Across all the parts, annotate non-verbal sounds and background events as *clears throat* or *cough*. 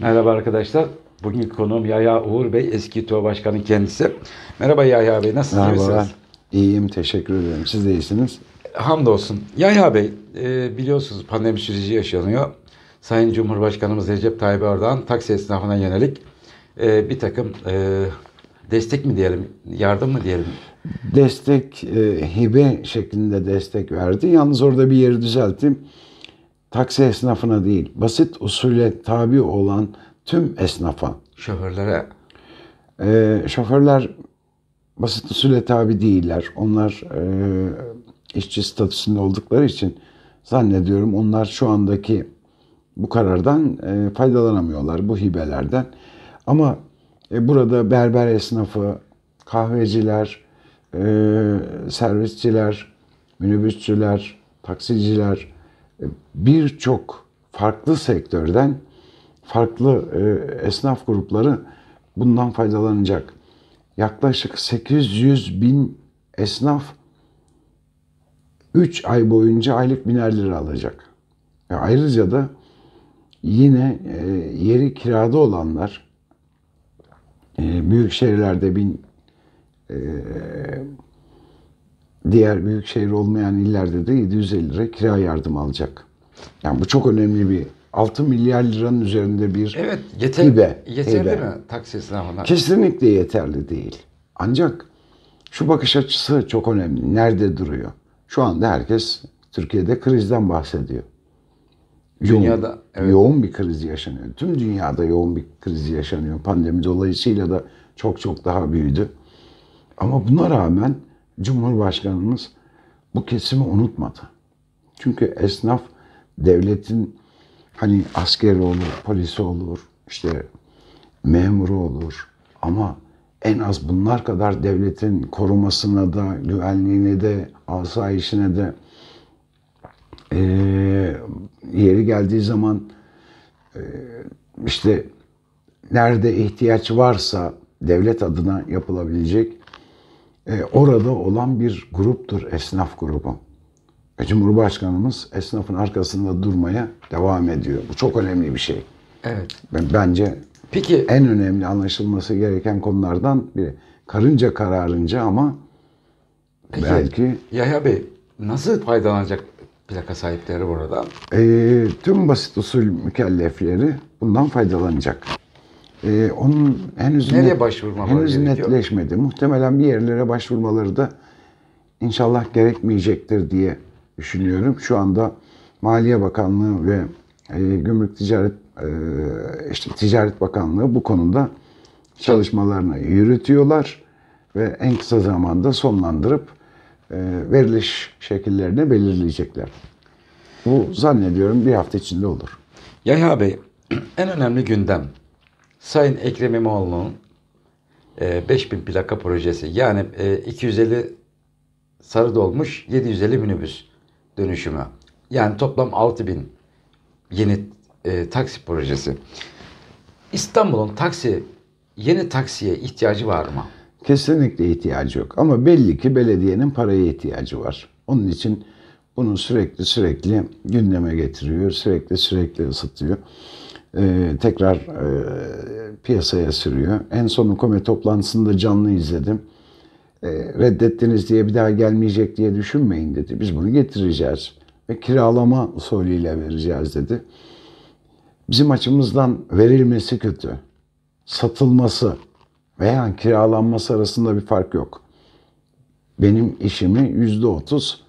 Merhaba arkadaşlar. Bugünkü konuğum Yahya Uğur Bey, eski TÜİ Başkanı kendisi. Merhaba Yahya Bey, nasılsınız? Merhabalar. İyiyim, teşekkür ederim. Siz de iyisiniz. Hamdolsun. Yahya Bey, e, biliyorsunuz pandemi süreci yaşanıyor. Sayın Cumhurbaşkanımız Recep Tayyip Erdoğan taksi esnafına yönelik e, bir takım e, destek mi diyelim, yardım mı diyelim? Destek, hibe şeklinde destek verdi. Yalnız orada bir yeri düzelttim. Taksi esnafına değil, basit usule tabi olan tüm esnafa. Şoförlere E, şoförler basit usule tabi değiller. Onlar e, işçi statüsünde oldukları için zannediyorum onlar şu andaki bu karardan e, faydalanamıyorlar bu hibelerden. Ama e, burada berber esnafı, kahveciler, e, servisçiler, minibüsçüler, taksiciler birçok farklı sektörden farklı e, esnaf grupları bundan faydalanacak. Yaklaşık 800 bin esnaf 3 ay boyunca aylık biner lira alacak. Ve ayrıca da yine e, yeri kirada olanlar e, büyük şehirlerde bin e, diğer büyük şehir olmayan illerde de 750 lira kira yardım alacak. Yani bu çok önemli bir 6 milyar liranın üzerinde bir Evet, yeter, hibe. yeterli hibe. mi taksi esnafına? Kesinlikle yeterli değil. Ancak şu bakış açısı çok önemli. Nerede duruyor? Şu anda herkes Türkiye'de krizden bahsediyor. Yoğun, Dünyada, evet. yoğun bir kriz yaşanıyor. Tüm dünyada yoğun bir kriz yaşanıyor. Pandemi dolayısıyla da çok çok daha büyüdü. Ama buna rağmen Cumhurbaşkanımız bu kesimi unutmadı. Çünkü esnaf devletin hani askeri olur, polisi olur, işte memuru olur ama en az bunlar kadar devletin korumasına da, güvenliğine de, asayişine de eee, yeri geldiği zaman eee, işte nerede ihtiyaç varsa devlet adına yapılabilecek e, orada olan bir gruptur esnaf grubu. Ve Cumhurbaşkanımız esnafın arkasında durmaya devam ediyor. Bu çok önemli bir şey. Evet. Ben, bence Peki en önemli anlaşılması gereken konulardan biri. Karınca kararınca ama Peki, belki Yahya Bey nasıl faydalanacak plaka sahipleri burada? e, tüm basit usul mükellefleri bundan faydalanacak. E, onun henüz Nereye net- başvurmaları henüz gerekiyor? netleşmedi. Muhtemelen bir yerlere başvurmaları da inşallah gerekmeyecektir diye düşünüyorum. Şu anda Maliye Bakanlığı ve e, Gümrük Ticaret e, işte Ticaret Bakanlığı bu konuda çalışmalarını yürütüyorlar ve en kısa zamanda sonlandırıp e, veriliş şekillerini belirleyecekler. Bu zannediyorum bir hafta içinde olur. Yahya Bey, *clears throat* en önemli gündem Sayın Ekrem İmamoğlu'nun e, 5000 plaka projesi. Yani e, 250 sarı dolmuş, 750 minibüs dönüşümü. Yani toplam 6000 yeni e, taksi projesi. İstanbul'un taksi yeni taksiye ihtiyacı var mı? Kesinlikle ihtiyacı yok. Ama belli ki belediyenin paraya ihtiyacı var. Onun için bunu sürekli sürekli gündeme getiriyor. Sürekli sürekli ısıtıyor. Ee, tekrar e, piyasaya sürüyor. En son kome toplantısında canlı izledim. Ee, reddettiniz diye bir daha gelmeyecek diye düşünmeyin dedi. Biz bunu getireceğiz. Ve kiralama usulüyle vereceğiz dedi. Bizim açımızdan verilmesi kötü. Satılması veya kiralanması arasında bir fark yok. Benim işimi yüzde otuz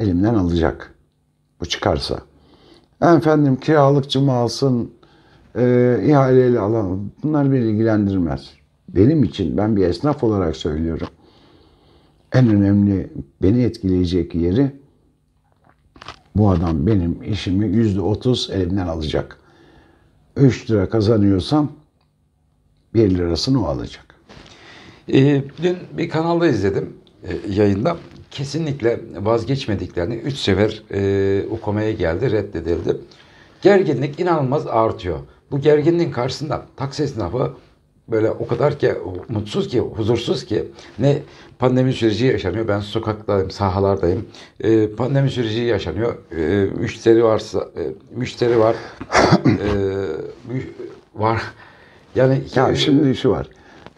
elimden alacak. Bu çıkarsa. Efendim kiralıkçı mı alsın, e, ihaleyle alalım. Bunlar beni ilgilendirmez. Benim için ben bir esnaf olarak söylüyorum. En önemli beni etkileyecek yeri bu adam benim işimi yüzde otuz elimden alacak. 3 lira kazanıyorsam 1 lirasını o alacak. Ee, dün bir kanalda izledim e, yayında. Kesinlikle vazgeçmediklerini 3 sefer e, okumaya geldi, reddedildi. Gerginlik inanılmaz artıyor. Bu gerginliğin karşısında taksi esnafı böyle o kadar ki mutsuz ki, huzursuz ki ne pandemi süreci yaşanıyor. Ben sokaktayım, sahalardayım. Ee, pandemi süreci yaşanıyor. Ee, müşteri varsa, e, müşteri var. Ee, mü- var. Yani Ya şimdi şu var.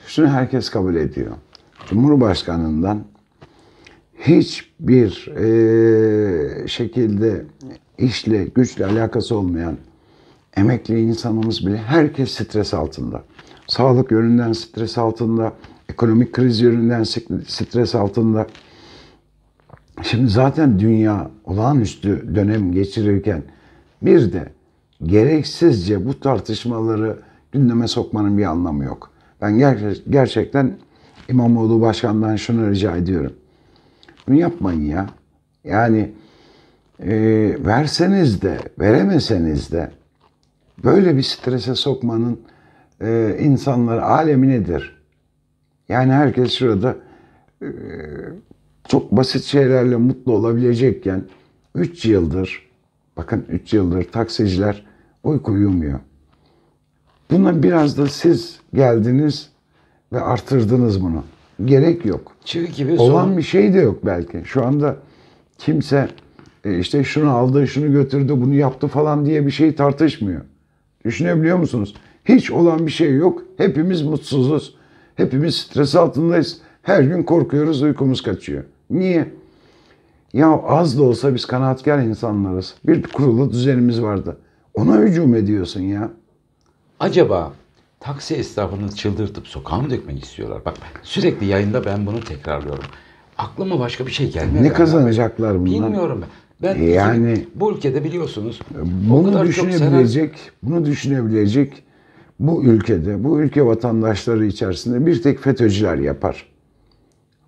Şunu herkes kabul ediyor. Cumhurbaşkanından hiçbir eee, şekilde işle, güçle alakası olmayan emekli insanımız bile herkes stres altında. Sağlık yönünden stres altında, ekonomik kriz yönünden stres altında. Şimdi zaten dünya olağanüstü dönem geçirirken bir de gereksizce bu tartışmaları gündeme sokmanın bir anlamı yok. Ben ger- gerçekten İmamoğlu Başkan'dan şunu rica ediyorum. Bunu yapmayın ya. Yani e, verseniz de veremeseniz de böyle bir strese sokmanın e, insanları alemi nedir? Yani herkes şurada e, çok basit şeylerle mutlu olabilecekken 3 yıldır bakın 3 yıldır taksiciler uyku uyumuyor. Buna biraz da siz geldiniz ve artırdınız bunu. Gerek yok. çivi gibi Olan son- bir şey de yok belki. Şu anda kimse e, işte şunu aldı, şunu götürdü, bunu yaptı falan diye bir şey tartışmıyor. Düşünebiliyor musunuz? Hiç olan bir şey yok. Hepimiz mutsuzuz. Hepimiz stres altındayız. Her gün korkuyoruz, uykumuz kaçıyor. Niye? Ya az da olsa biz kanaatkar insanlarız. Bir kurulu düzenimiz vardı. Ona hücum ediyorsun ya. Acaba taksi esnafını çıldırtıp sokağa mı dökmek istiyorlar? Bak sürekli yayında ben bunu tekrarlıyorum. Aklıma başka bir şey gelmiyor. Ne kazanacaklar bundan? Bilmiyorum ben. Ben Yani- bu ülkede biliyorsunuz o Bunu düşünebilecek, bunu düşünebilecek bu ülkede, bu ülke vatandaşları içerisinde bir tek FETÖ'cüler yapar.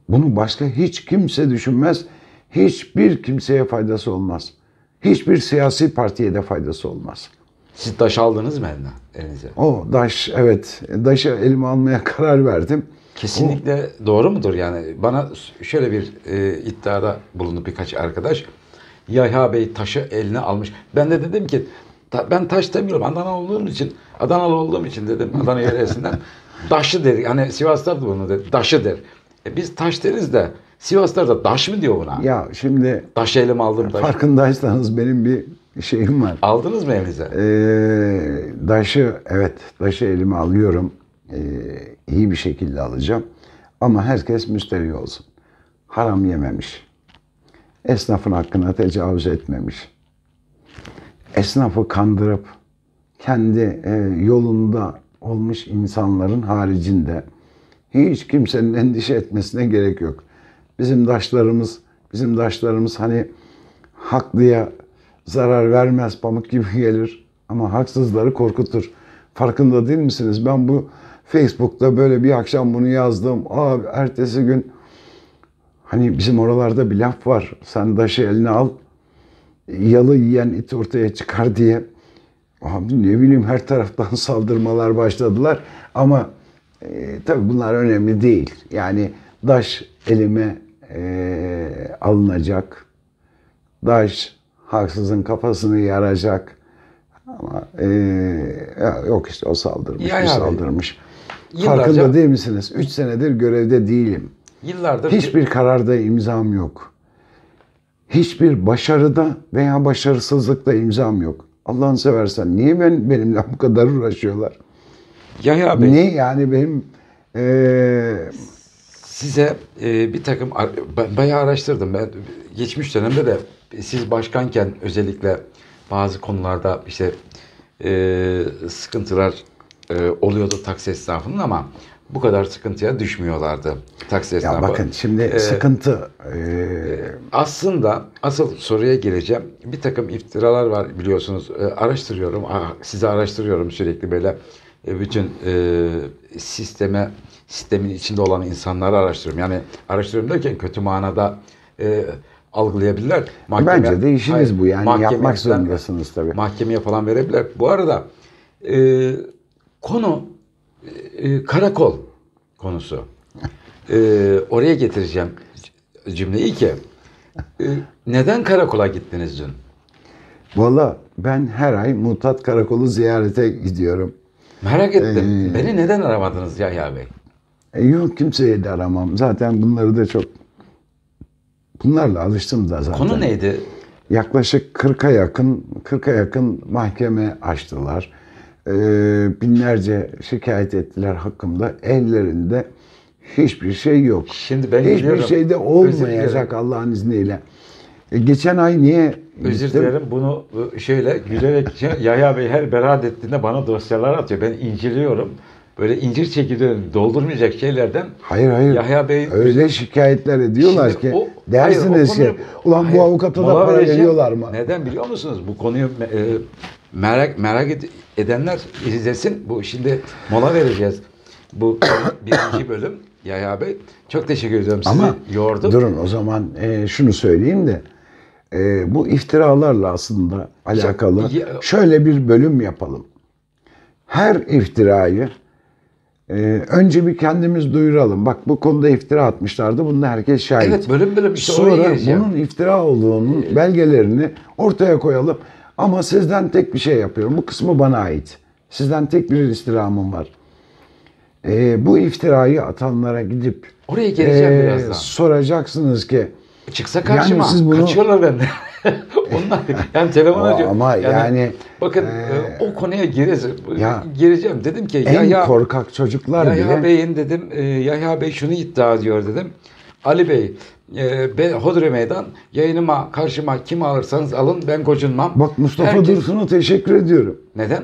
Bunu başka hiç kimse düşünmez. Hiçbir kimseye faydası olmaz. Hiçbir siyasi partiye de faydası olmaz. Siz taş aldınız mı eline, elinize? O daş, evet, daşı elime almaya *laughs* karar verdim. Kesinlikle doğru mudur yani? Bana şöyle bir e, iddiada bulundu birkaç arkadaş. Yahya Bey taşı eline almış. Ben de dedim ki ta- ben taş demiyorum Adana olduğum için Adanalı olduğum için dedim Adana yöresinden *laughs* taşı der. Hani Sivaslar da bunu der. Taşı der. E biz taş deriz de Sivaslar da taş mı diyor buna? Ya şimdi Taş elime aldım taş. farkındaysanız benim bir şeyim var. Aldınız mı elinize? Ee, daşı evet daşı elime alıyorum. Ee, iyi bir şekilde alacağım. Ama herkes müsterih olsun. Haram yememiş. Esnafın hakkına tecavüz etmemiş. Esnafı kandırıp kendi e, yolunda olmuş insanların haricinde hiç kimsenin endişe etmesine gerek yok. Bizim daşlarımız, bizim daşlarımız hani haklıya zarar vermez pamuk gibi *laughs* gelir ama haksızları korkutur. Farkında değil misiniz? Ben bu Facebook'ta böyle bir akşam bunu yazdım. Aa, ertesi gün hani bizim oralarda bir laf var. Sen daşı eline al, yalı yiyen it ortaya çıkar diye. Abi ne bileyim her taraftan *laughs* saldırmalar başladılar. Ama e, tabii bunlar önemli değil. Yani daş elime e, alınacak. Daş haksızın kafasını yaracak. Ama e, yok işte o saldırmış, Ya abi, saldırmış. yıllarca- Farkında değil misiniz? Üç senedir görevde değilim. Yıllardır Hiçbir kararda imzam yok. Hiçbir başarıda veya başarısızlıkta imzam yok. Allah'ını seversen niye ben benimle bu kadar uğraşıyorlar? Yahya Bey Ne yani benim eee size e, bir takım bayağı araştırdım. Ben geçmiş dönemde de siz başkanken özellikle bazı konularda işte e, sıkıntılar e, oluyordu taksi esnafının ama bu kadar sıkıntıya düşmüyorlardı taksi esnafı. ya bakın şimdi E, sıkıntı eee, aslında asıl soruya geleceğim. Bir takım iftiralar var biliyorsunuz. E, araştırıyorum. Ah, sizi araştırıyorum sürekli böyle e, bütün e, sisteme sistemin içinde olan insanları araştırıyorum. Yani araştırıyorum derken kötü manada e, algılayabilirler. bence de işiniz bu yani yapmak zorundasınız tabii. Mahkemeye falan verebilirler. Bu arada e, konu e, karakol konusu. *laughs* E, oraya getireceğim cümleyi ki e, neden karakola gittiniz dün? Valla ben her ay Mutat Karakolu ziyarete gidiyorum. Merak ettim. Ee, Beni neden aramadınız Yahya Bey? E, yok kimseye de aramam. Zaten bunları da çok bunlarla alıştım da zaten. Konu neydi? Yaklaşık 40'a yakın 40'a yakın mahkeme açtılar. E, binlerce şikayet ettiler hakkımda. Ellerinde hiçbir şey yok. Şimdi ben Hiçbir şey de olmayacak. Allah'ın izniyle. E, geçen ay niye Özür gittim? dilerim bunu e, şöyle gülerek *laughs* şey, Yahya Bey her beraat ettiğinde bana dosyalar atıyor. Ben inceliyorum. Böyle incir çekirdeğini doldurmayacak şeylerden Hayır hayır. Yahya Bey Öyle şikayetler ediyorlar Şimdi ki o- dersiniz hayır, o ki konuyu- ulan hayır, bu avukata da para veriyorlar mı? Neden biliyor musunuz? Bu konuyu e, merak merak ed- edenler izlesin. Bu şimdi mola vereceğiz. Bu *coughs* birinci bölüm Yahya Bey. Çok teşekkür ediyorum. Sizi Ama yordum. durun o zaman e, şunu söyleyeyim de e, bu iftiralarla aslında alakalı Ya- şöyle bir bölüm yapalım. Her iftirayı e, önce bir kendimiz duyuralım. Bak bu konuda iftira atmışlardı. Bunda herkes şahit. Evet bölüm bölüm işte Sonra bunun iftira olduğunun belgelerini ortaya koyalım. Ama sizden tek bir şey yapıyorum. Bu kısmı bana ait. Sizden tek bir istirhamım var. E, bu iftirayı atanlara gidip Oraya geleceğim e, birazdan. soracaksınız ki Çıksa karşıma. Yani siz bunu- Kaçıyorlar benden. *laughs* Onlar yani telefon açıyor. ama yani, bakın e, e, o konuya gireceğim. ya, gireceğim. Dedim ki en Yahya korkak çocuklar Yahya bile Bey'in dedim e, Yahya Bey şunu iddia ediyor dedim. Ali Bey e, ben Hodri Meydan yayınıma karşıma kim alırsanız alın ben gocunmam. bak Mustafa Herkes- Dursun'a teşekkür ediyorum. Neden?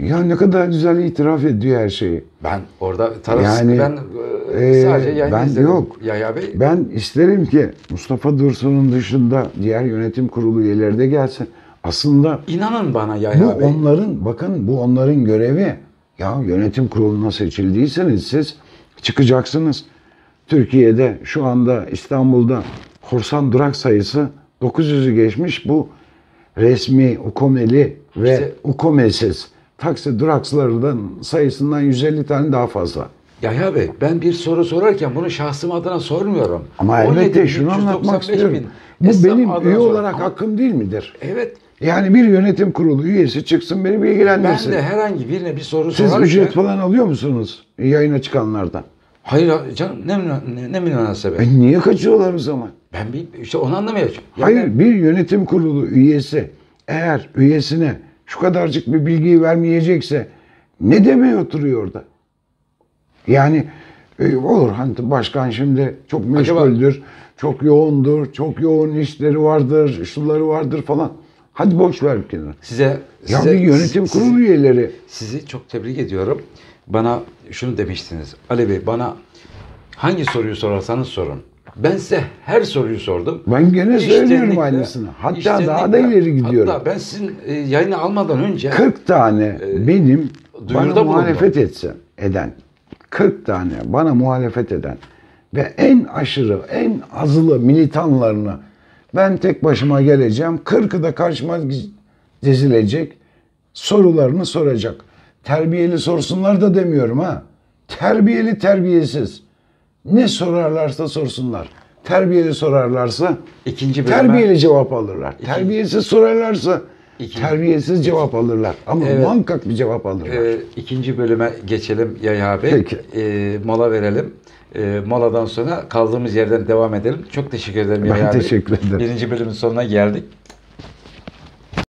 Ya ne kadar güzel itiraf ediyor her şeyi. Ben orada tarafsız Yani, ben e, e, sadece yayın ben izledim. yok. Yahya Bey Ben isterim ki Mustafa Dursun'un dışında diğer yönetim kurulu üyeleri de gelsin. Aslında inanın bana bu Yahya Bey. onların bakın bu onların görevi. Ya yönetim kuruluna seçildiyseniz siz çıkacaksınız. Türkiye'de şu anda İstanbul'da korsan durak sayısı 900'ü geçmiş. Bu resmi, ukomeli ve İşte- ukomesiz taksi durakçılarının sayısından 150 tane daha fazla. Yahya Bey ben bir soru sorarken bunu şahsım adına sormuyorum. Ama 17 elbette bin, şunu 395 anlatmak bin istiyorum. Bu esnaf benim üye soruyorum. olarak Ama- hakkım değil midir? Evet. Yani bir yönetim kurulu üyesi çıksın beni Ben bilgilendirsin. de herhangi birine bir soru Siz sorarken... ücret falan alıyor musunuz yayına çıkanlardan? Hayır canım ne, ne, ne münasebet. E niye kaçıyorlar o zaman? Ben bir işte onu anlamıyorum. Yani Hayır bir yönetim kurulu üyesi eğer üyesine şu kadarcık bir bilgiyi vermeyecekse ne demeye oturuyor orada? Yani e, olur hani başkan şimdi çok meşguldür, çok yoğundur, çok yoğun işleri vardır, şunları vardır falan. Hadi boş ver bir kenara. Size, Ya size bir yönetim sizi- kurulu üyeleri Sizi çok tebrik ediyorum. Bana şunu demiştiniz. Ali Bey bana hangi soruyu sorarsanız sorun. Ben size her soruyu sordum. Ben gene söylüyorum aynısını. Hatta daha da ileri gidiyorum. Hatta ben sizin e, yayını almadan önce 40 tane benim duyuruda bana muhalefet etse eden 40 tane bana muhalefet eden ve en aşırı en azılı militanlarını ben tek başıma geleceğim 40'ı da karşıma dizilecek sorularını soracak. Terbiyeli sorsunlar da demiyorum ha. Terbiyeli terbiyesiz. Ne sorarlarsa sorsunlar. Terbiyeli sorarlarsa ikinci bölüme Terbiyeli cevap alırlar. Terbiyesiz sorarlarsa İki- terbiyesiz cevap alırlar. Ama Evet. muhakkak bir cevap alırlar. e, ikinci bölüme geçelim Yahya Bey. Peki. E, mola verelim. E, moladan sonra kaldığımız yerden devam edelim. Çok teşekkür ederim Ben Yahya Bey. teşekkür ederim. Birinci bölümün sonuna geldik.